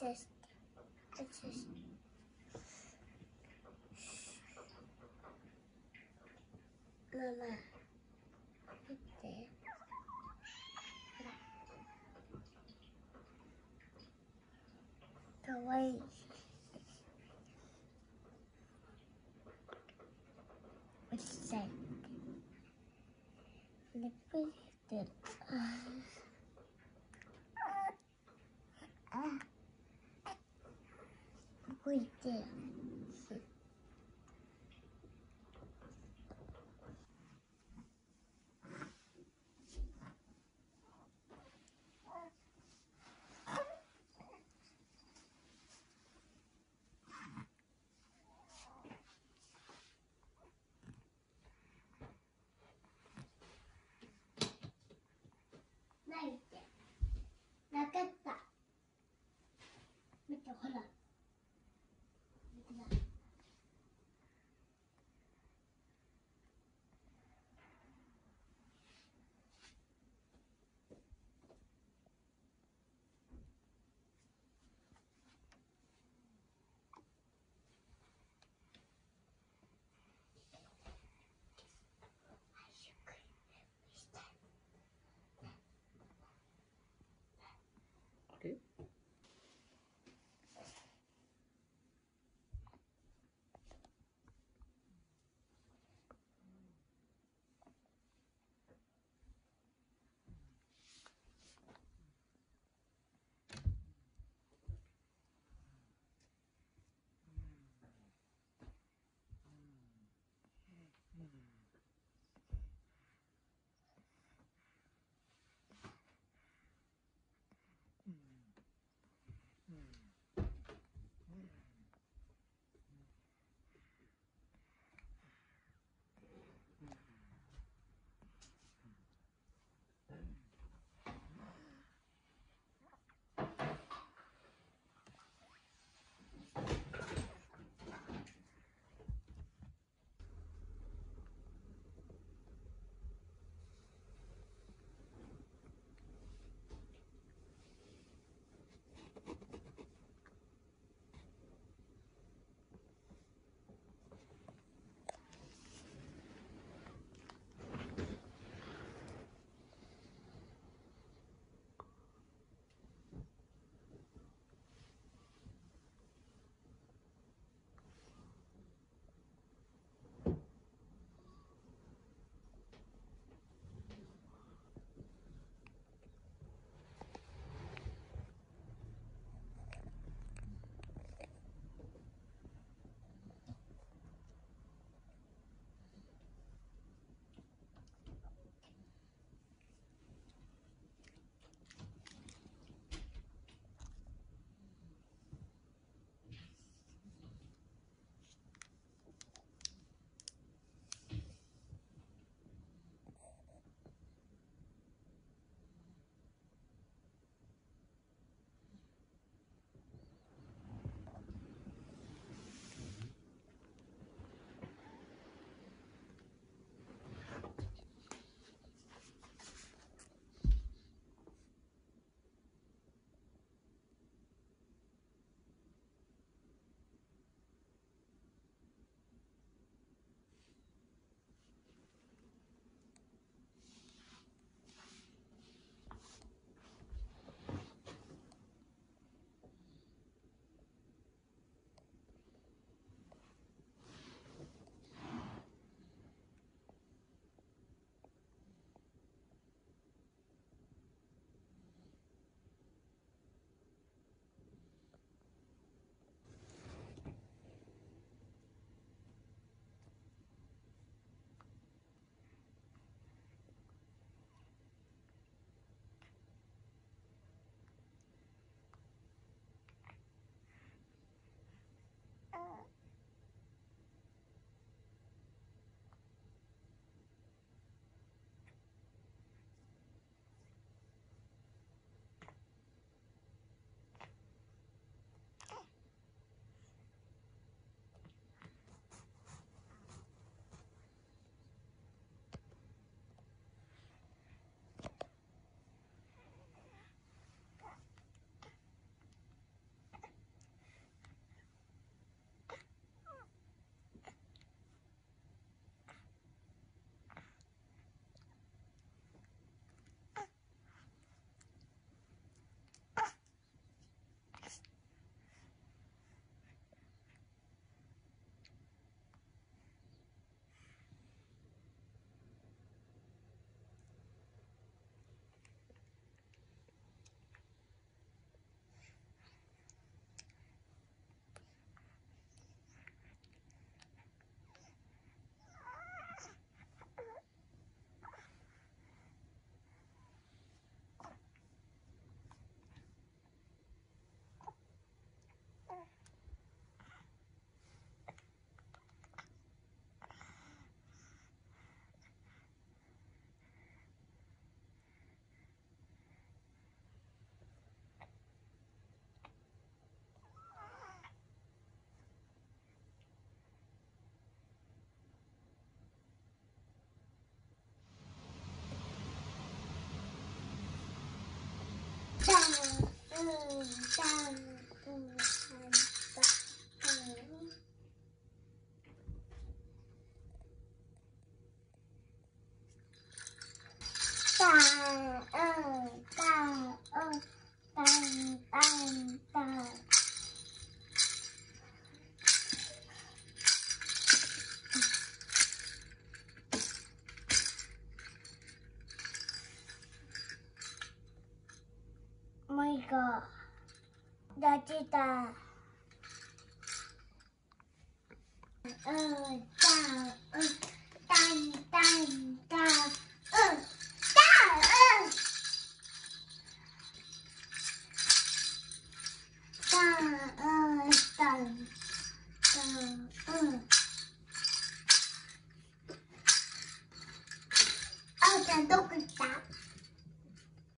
just, I just. Mama, look there. The way. What's that? Look what you did. 動いてる。ないって。なかった。見て、ほら。四五個。できた。うん、たん、うん、たん、たん、たん、うん、